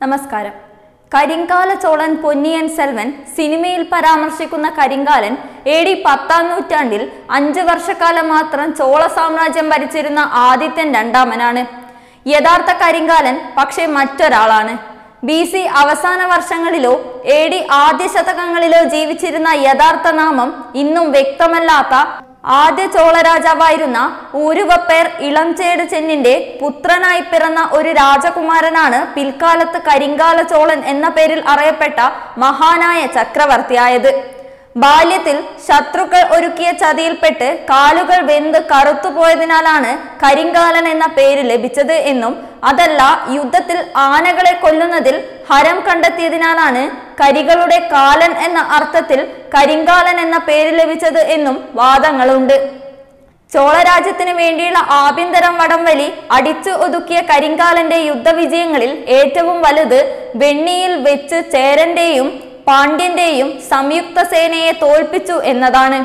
നമസ്കാരം. കരിങ്കാല ചോളൻ പൊന്നിയൻ സെൽവൻ സിനിമയിൽ പരാമർശിക്കുന്ന കരിങ്കാലൻ എ ഡി പത്താം നൂറ്റാണ്ടിൽ അഞ്ച് വർഷക്കാലം മാത്രം ചോള സാമ്രാജ്യം ഭരിച്ചിരുന്ന ആദിത്യൻ രണ്ടാമനാണ്. യഥാർത്ഥ കരിങ്കാലൻ പക്ഷേ മറ്റൊരാളാണ്. ബി സി അവസാന വർഷങ്ങളിലോ എ ഡി ആദ്യ ശതകങ്ങളിലോ ജീവിച്ചിരുന്ന യഥാർത്ഥ നാമം ഇന്നും വ്യക്തമല്ലാത്ത ആദ്യ ചോളരാജാവായിരുന്ന ഊരുവപ്പേർ ഇളംചേട് ചെന്നിന്റെ പുത്രനായി പിറന്ന ഒരു രാജകുമാരനാണ് പിൽക്കാലത്ത് കരിങ്കാല ചോളൻ എന്ന പേരിൽ അറിയപ്പെട്ട മഹാനായ ചക്രവർത്തിയായത്. ബാല്യത്തിൽ ശത്രുക്കൾ ഒരുക്കിയ ചതിയിൽപ്പെട്ട് കാലുകൾ വെന്ത് കറുത്തുപോയതിനാലാണ് കരിങ്കാലൻ എന്ന പേര് ലഭിച്ചത് എന്നും അതല്ല യുദ്ധത്തിൽ ആനകളെ കൊല്ലുന്നതിൽ ഹരം കണ്ടെത്തിയതിനാലാണ് കരികളുടെ കാലൻ എന്ന അർത്ഥത്തിൽ കരിങ്കാലൻ എന്ന പേര് ലഭിച്ചത് എന്നും വാദങ്ങളുണ്ട്. ചോളരാജ്യത്തിനു വേണ്ടിയുള്ള ആഭ്യന്തരം വടംവലി അടിച്ചു ഒതുക്കിയ കരിങ്കാലന്റെ യുദ്ധവിജയങ്ങളിൽ ഏറ്റവും വലുത് വെണ്ണിയിൽ വെച്ച് ചേരന്റെയും പാണ്ഡ്യന്റെയും സംയുക്ത സേനയെ തോൽപ്പിച്ചു എന്നതാണ്.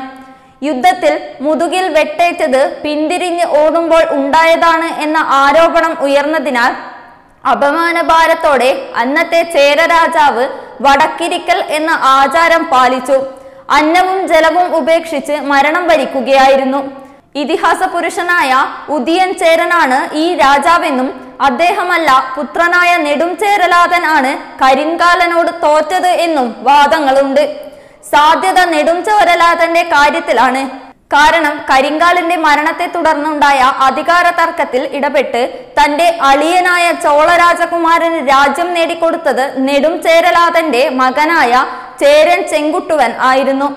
യുദ്ധത്തിൽ മുതുകിൽ വെട്ടേറ്റത് പിന്തിരിഞ്ഞ് ഓടുമ്പോൾ ഉണ്ടായതാണ് എന്ന ആരോപണം ഉയർന്നതിനാൽ അപമാനഭാരത്തോടെ അന്നത്തെ ചേര രാജാവ് വടക്കിരിക്കൽ എന്ന ആചാരം പാലിച്ചു. അന്നവും ജലവും ഉപേക്ഷിച്ച് മരണം വരിക്കുകയായിരുന്നു. ഇതിഹാസ പുരുഷനായ ഉദിയൻ ചേരനാണ് ഈ രാജാവെന്നും അദ്ദേഹമല്ല പുത്രനായ നെടും ചേരലാതൻ ആണ് കരിങ്കാലനോട് തോറ്റത് എന്നും വാദങ്ങളുണ്ട്. സാധ്യത നെടും ചോരലാതന്റെ കാര്യത്തിലാണ്. കാരണം കരിങ്കാലിന്റെ മരണത്തെ തുടർന്നുണ്ടായ അധികാര തർക്കത്തിൽ ഇടപെട്ട് തന്റെ അളിയനായ ചോള രാജകുമാരന് രാജ്യം നേടിക്കൊടുത്തത് നെടും ചേരലാതന്റെ മകനായ ചേരൻ ചെങ്കുട്ടുവൻ ആയിരുന്നു.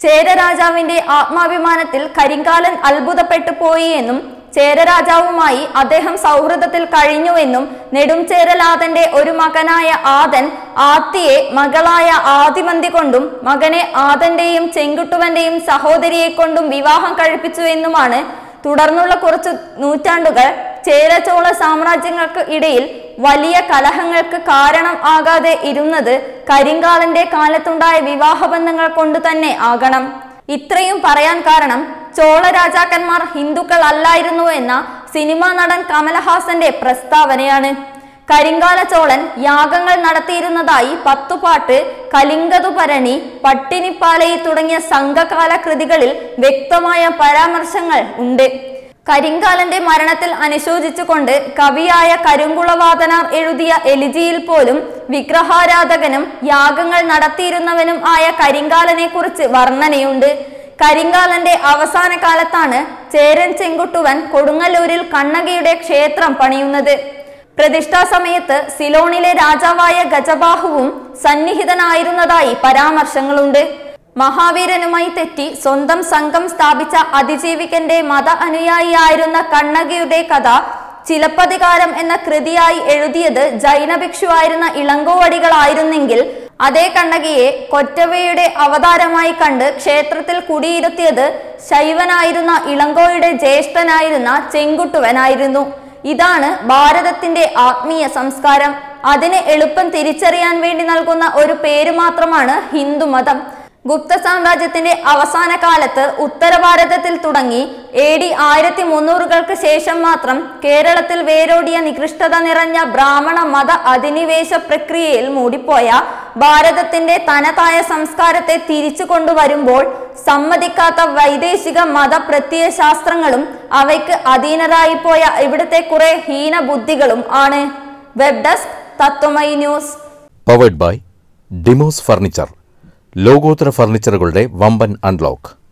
ചേരരാജാവിന്റെ ആത്മാഭിമാനത്തിൽ കരിങ്കാലൻ അത്ഭുതപ്പെട്ടു പോയി എന്നും ചേരരാജാവുമായി അദ്ദേഹം സൗഹൃദത്തിൽ കഴിഞ്ഞുവെന്നും നെടുംചേരലാതന്റെ ഒരു മകനായ ആദൻ ആത്തിയെ മകളായ ആദിമന്തി കൊണ്ടും മകനെ ആദന്റെയും ചെങ്കുട്ടുവന്റെയും സഹോദരിയെ കൊണ്ടും വിവാഹം കഴിപ്പിച്ചു എന്നുമാണ് തുടർന്നുള്ള കുറച്ച് നൂറ്റാണ്ടുകൾ ചേരചോള സാമ്രാജ്യങ്ങൾക്ക് ഇടയിൽ വലിയ കലഹങ്ങൾക്ക് കാരണം ആകാതെ ഇരുന്നത് കരിങ്കാലന്റെ കാലത്തുണ്ടായ വിവാഹബന്ധങ്ങൾ കൊണ്ട് തന്നെ ആകണം. ഇത്രയും പറയാൻ കാരണം ചോള രാജാക്കന്മാർ ഹിന്ദുക്കൾ അല്ലായിരുന്നു എന്ന സിനിമാ നടൻ കമലഹാസന്റെ പ്രസ്താവനയാണ്. കരിങ്കാല ചോളൻ യാഗങ്ങൾ നടത്തിയിരുന്നതായി പത്തുപാട്ട് കലിംഗതുപരണി പട്ടിണിപ്പാലയി തുടങ്ങിയ സംഘകാല കൃതികളിൽ വ്യക്തമായ പരാമർശങ്ങൾ ഉണ്ട്. കരിങ്കാലന്റെ മരണത്തിൽ അനുശോചിച്ചുകൊണ്ട് കവിയായ കരിങ്കുളവാദനാർ എഴുതിയ എലിജിയിൽ പോലും വിഗ്രഹാരാധകനും യാഗങ്ങൾ നടത്തിയിരുന്നവനും ആയ കരിങ്കാലനെക്കുറിച്ച് വർണനയുണ്ട്. കരിങ്കാലന്റെ അവസാന കാലത്താണ് ചേരൻ ചെങ്കുട്ടുവൻ കൊടുങ്ങല്ലൂരിൽ കണ്ണകിയുടെ ക്ഷേത്രം പണിയുന്നത്. പ്രതിഷ്ഠാ സമയത്ത് സിലോണിലെ രാജാവായ ഗജബാഹുവും സന്നിഹിതനായിരുന്നതായി പരാമർശങ്ങളുണ്ട്. മഹാവീരനുമായി തെറ്റി സ്വന്തം സംഘം സ്ഥാപിച്ച അതിജീവികന്റെ മത അനുയായിയായിരുന്ന കണ്ണകിയുടെ കഥ ചിലപ്പതികാരം എന്ന കൃതിയായി എഴുതിയത് ജൈനഭിക്ഷുവായിരുന്ന ഇളങ്കോവടികളായിരുന്നെങ്കിൽ അതേ കണ്ണകിയെ കൊറ്റവയുടെ അവതാരമായി കണ്ട് ക്ഷേത്രത്തിൽ കുടിയിരുത്തിയത് ശൈവനായിരുന്ന ഇളങ്കോയുടെ ജ്യേഷ്ഠനായിരുന്ന ചെങ്കുട്ടുവനായിരുന്നു. ഇതാണ് ഭാരതത്തിന്റെ ആത്മീയ സംസ്കാരം. അതിനെ എളുപ്പം തിരിച്ചറിയാൻ വേണ്ടി നൽകുന്ന ഒരു പേര് മാത്രമാണ് ഹിന്ദുമതം. ഗുപ്ത സാമ്രാജ്യത്തിന്റെ അവസാന കാലത്ത് ഉത്തര ഭാരതത്തിൽ തുടങ്ങി എ ഡി ആയിരത്തി മുന്നൂറുകൾക്ക് ശേഷം മാത്രം കേരളത്തിൽ വേരോടിയ നികൃഷ്ടത നിറഞ്ഞ ബ്രാഹ്മണ മത അധിനിവേശ പ്രക്രിയയിൽ മൂടിപ്പോയ ഭാരതത്തിന്റെ തനതായ സംസ്കാരത്തെ തിരിച്ചു കൊണ്ടുവരുമ്പോൾ സമ്മതിക്കാത്ത വൈദേശിക മത പ്രത്യയ ശാസ്ത്രങ്ങളും അവയ്ക്ക് അധീനരായി പോയ ഇവിടുത്തെ കുറെ ഹീനബുദ്ധികളും ആണ്. Web desk Tatwamayi news. Powered by Demos furniture ലോകോത്തര ഫർണിച്ചറുകളുടെ വമ്പൻ അൺലോക്ക്